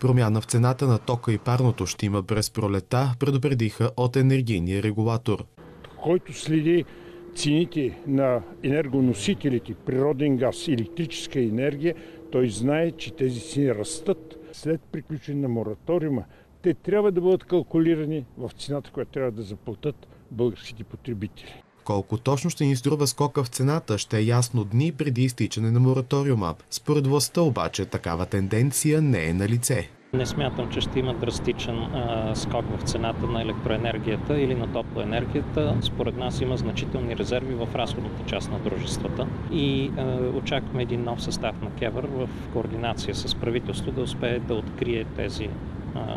Промяна в цената на тока и парното ще има през пролета, предупредиха от енергийния регулатор. Който следи цените на енергоносителите, природен газ, електрическа енергия, той знае, че тези цени растат. След приключване на мораториума, те трябва да бъдат калкулирани в цената, която трябва да заплатят българските потребители. Колко точно ще ни струва скока в цената, ще е ясно дни преди изтичане на мораториума. Според властта обаче такава тенденция не е на лице. Не смятам, че ще има драстичен а, скок в цената на електроенергията или на топлоенергията. Според нас има значителни резерви в разходната част на дружествата и а, очакваме един нов състав на КЕВР в координация с правителство да успее да открие тези а,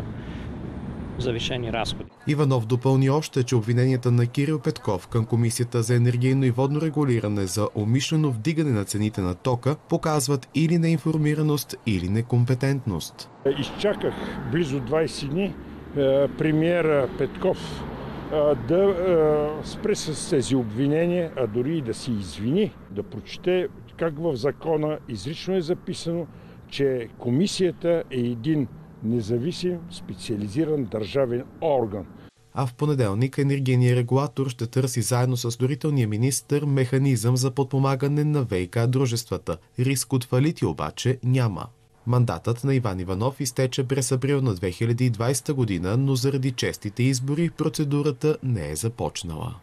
завишени разходи. Иванов допълни още, че обвиненията на Кирил Петков към Комисията за енергийно и водно регулиране за умишлено вдигане на цените на тока показват или неинформираност, или некомпетентност. Изчаках близо 20 дни е, премиера Петков е, да е, спре с тези обвинения, а дори и да си извини, да прочете как в закона изрично е записано, че комисията е един независим специализиран държавен орган. А в понеделник енергийният регулатор ще търси заедно с дорителния министр механизъм за подпомагане на ВИК дружествата. Риск от фалити обаче няма. Мандатът на Иван Иванов изтече през април на 2020 година, но заради честите избори процедурата не е започнала.